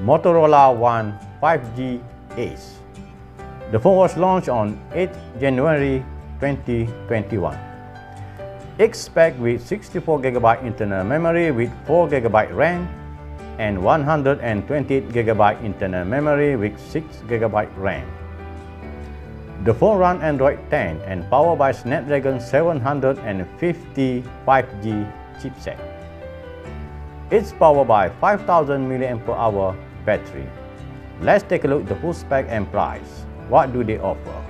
Motorola One 5G Ace. The phone was launched on 8 January 2021. Expect with 64GB internal memory with 4GB RAM and 128GB internal memory with 6GB RAM. The phone runs Android 10 and powered by Snapdragon 750 5G chipset. It's powered by 5000 mAh battery. Let's take a look at the full spec and price. What do they offer?